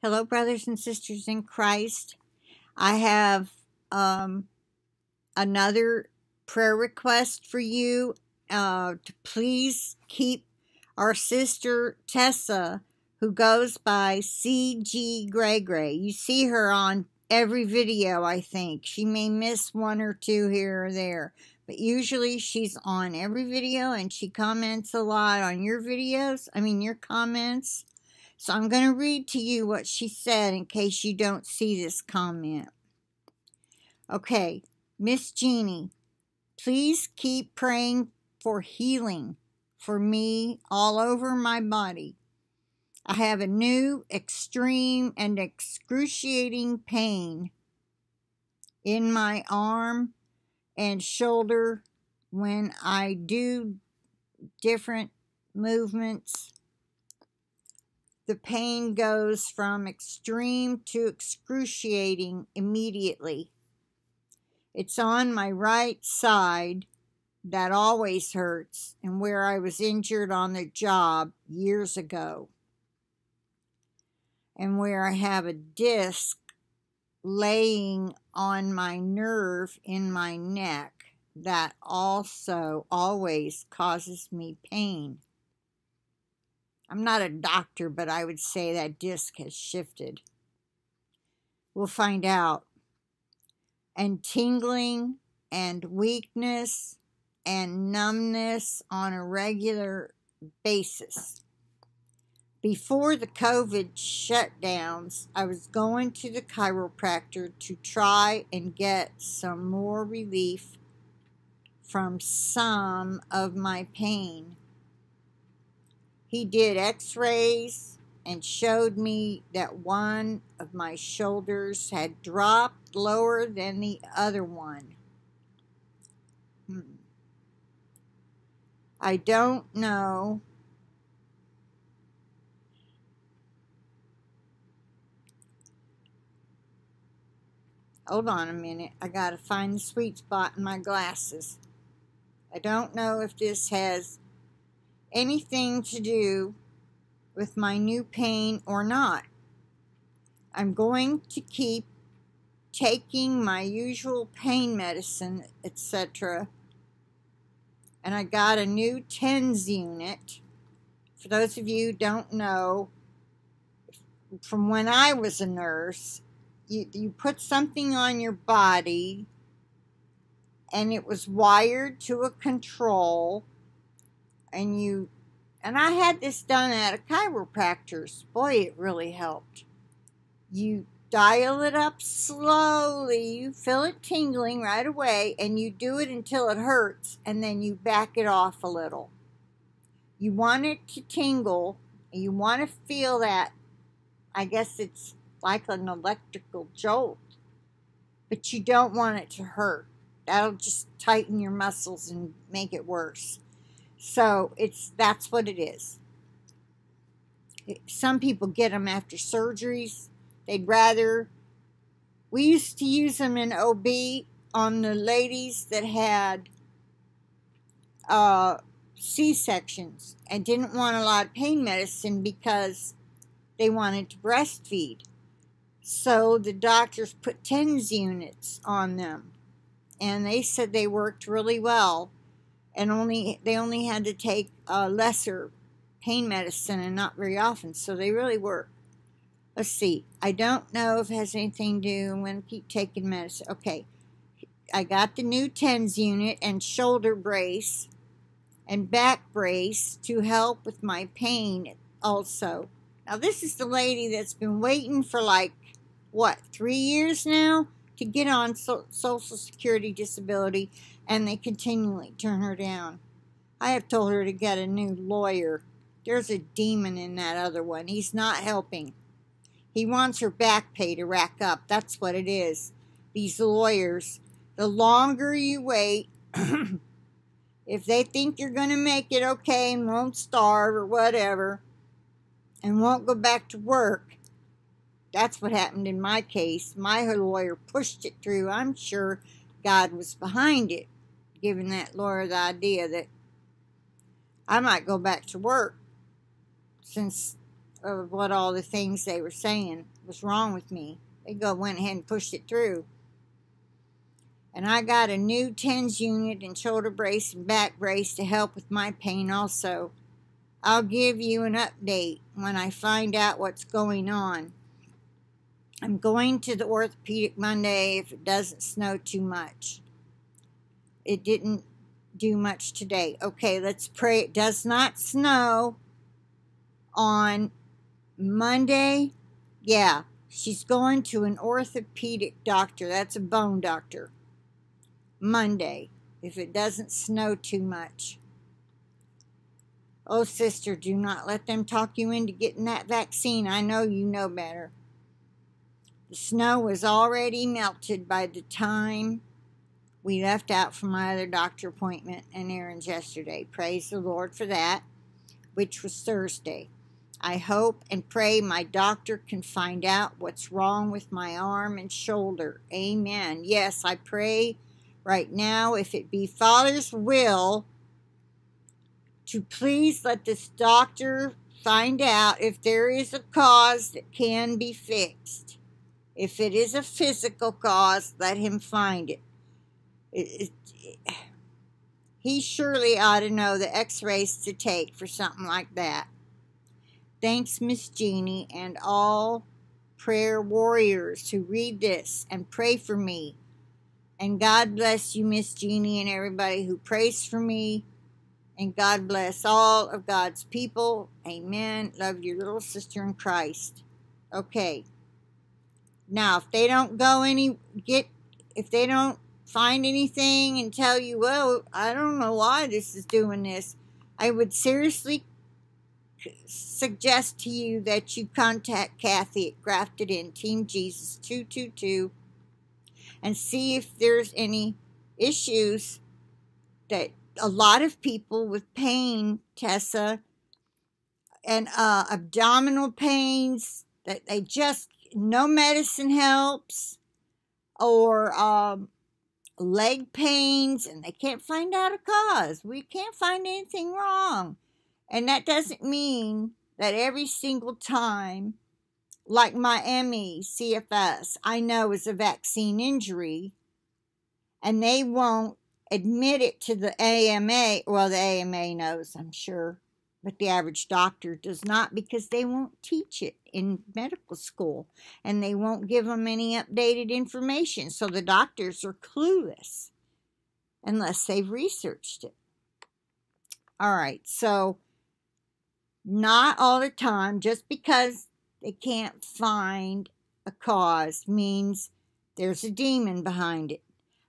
Hello, brothers and sisters in Christ. I have um, another prayer request for you uh, to please keep our sister Tessa, who goes by CG Gray Gray. You see her on every video, I think. She may miss one or two here or there, but usually she's on every video and she comments a lot on your videos. I mean, your comments. So I'm going to read to you what she said in case you don't see this comment. Okay, Miss Jeannie, please keep praying for healing for me all over my body. I have a new extreme and excruciating pain in my arm and shoulder when I do different movements the pain goes from extreme to excruciating immediately. It's on my right side that always hurts and where I was injured on the job years ago. And where I have a disc laying on my nerve in my neck that also always causes me pain. I'm not a doctor, but I would say that disc has shifted. We'll find out. And tingling and weakness and numbness on a regular basis. Before the COVID shutdowns, I was going to the chiropractor to try and get some more relief from some of my pain he did x rays and showed me that one of my shoulders had dropped lower than the other one. Hmm. I don't know. Hold on a minute. I got to find the sweet spot in my glasses. I don't know if this has anything to do with my new pain or not. I'm going to keep taking my usual pain medicine, etc. And I got a new TENS unit. For those of you don't know, from when I was a nurse, you, you put something on your body and it was wired to a control and you and I had this done at a chiropractor's. Boy, it really helped. You dial it up slowly, you feel it tingling right away, and you do it until it hurts, and then you back it off a little. You want it to tingle, and you want to feel that. I guess it's like an electrical jolt, but you don't want it to hurt. That'll just tighten your muscles and make it worse. So it's that's what it is. Some people get them after surgeries. They'd rather. We used to use them in OB on the ladies that had uh, C sections and didn't want a lot of pain medicine because they wanted to breastfeed. So the doctors put TENS units on them, and they said they worked really well and only they only had to take a lesser pain medicine and not very often, so they really work. Let's see. I don't know if it has anything to do. I'm going to keep taking medicine. Okay. I got the new TENS unit and shoulder brace and back brace to help with my pain also. Now, this is the lady that's been waiting for like, what, three years now to get on so Social Security disability and they continually turn her down. I have told her to get a new lawyer. There's a demon in that other one. He's not helping. He wants her back pay to rack up. That's what it is. These lawyers, the longer you wait, if they think you're going to make it okay and won't starve or whatever, and won't go back to work, that's what happened in my case. My lawyer pushed it through. I'm sure God was behind it giving that lawyer the idea that I might go back to work since of what all the things they were saying was wrong with me. They go went ahead and pushed it through. And I got a new TENS unit and shoulder brace and back brace to help with my pain also. I'll give you an update when I find out what's going on. I'm going to the orthopedic Monday if it doesn't snow too much. It didn't do much today. Okay, let's pray it does not snow on Monday. Yeah, she's going to an orthopedic doctor. That's a bone doctor. Monday, if it doesn't snow too much. Oh, sister, do not let them talk you into getting that vaccine. I know you know better. The snow was already melted by the time we left out for my other doctor appointment and errands yesterday. Praise the Lord for that, which was Thursday. I hope and pray my doctor can find out what's wrong with my arm and shoulder. Amen. Yes, I pray right now, if it be Father's will, to please let this doctor find out if there is a cause that can be fixed. If it is a physical cause, let him find it. It, it he surely ought to know the x rays to take for something like that. Thanks, Miss Jeannie, and all prayer warriors who read this and pray for me. And God bless you, Miss Jeannie, and everybody who prays for me and God bless all of God's people. Amen. Love your little sister in Christ. Okay. Now, if they don't go any, get, if they don't find anything and tell you, well, I don't know why this is doing this, I would seriously suggest to you that you contact Kathy at Grafted In Team Jesus 222 and see if there's any issues that a lot of people with pain, Tessa, and uh, abdominal pains that they just no medicine helps, or um, leg pains, and they can't find out a cause. We can't find anything wrong, and that doesn't mean that every single time, like my ME CFS, I know is a vaccine injury, and they won't admit it to the AMA. Well, the AMA knows, I'm sure, but the average doctor does not because they won't teach it in medical school and they won't give them any updated information. So the doctors are clueless unless they've researched it. All right, so not all the time, just because they can't find a cause means there's a demon behind it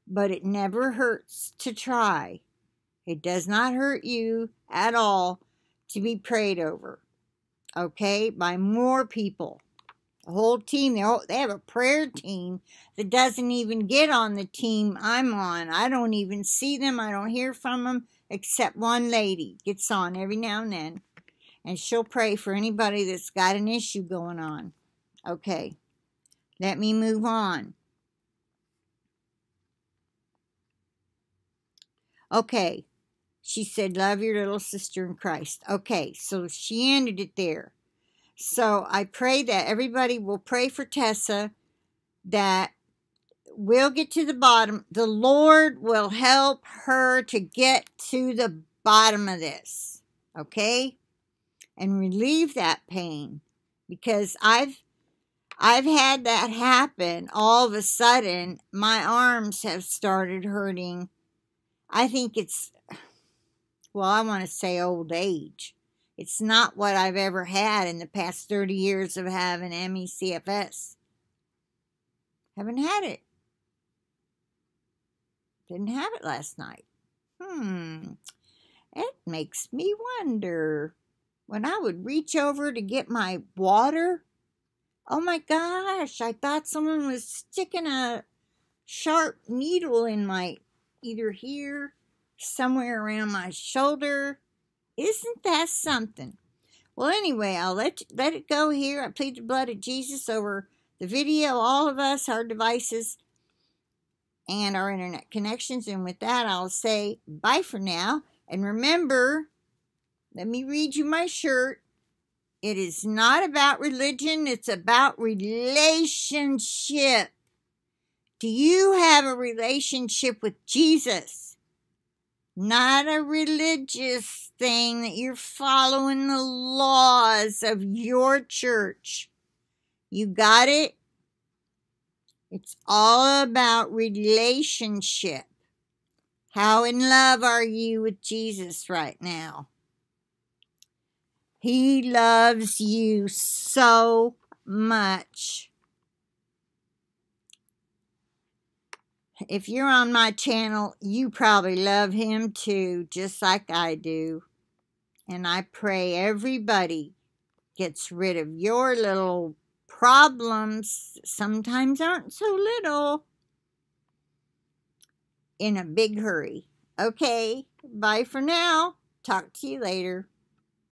but it never hurts to try. It does not hurt you at all to be prayed over, okay, by more people. The whole team, they have a prayer team that doesn't even get on the team I'm on. I don't even see them, I don't hear from them, except one lady gets on every now and then, and she'll pray for anybody that's got an issue going on. Okay, let me move on. Okay. She said, Love your little sister in Christ. Okay, so she ended it there. So I pray that everybody will pray for Tessa that we'll get to the bottom. The Lord will help her to get to the bottom of this. Okay? And relieve that pain. Because I've I've had that happen all of a sudden. My arms have started hurting I think it's, well, I want to say old age. It's not what I've ever had in the past 30 years of having ME/CFS. Haven't had it. Didn't have it last night. Hmm. It makes me wonder. When I would reach over to get my water, oh my gosh, I thought someone was sticking a sharp needle in my either here, somewhere around my shoulder. Isn't that something? Well, anyway, I'll let, let it go here. I plead the blood of Jesus over the video, all of us, our devices, and our internet connections. And with that, I'll say bye for now. And remember, let me read you my shirt. It is not about religion, it's about relationship. Do you have a relationship with Jesus? Not a religious thing that you're following the laws of your church. You got it? It's all about relationship. How in love are you with Jesus right now? He loves you so much. If you're on my channel, you probably love him too, just like I do. And I pray everybody gets rid of your little problems, sometimes aren't so little, in a big hurry. Okay, bye for now. Talk to you later.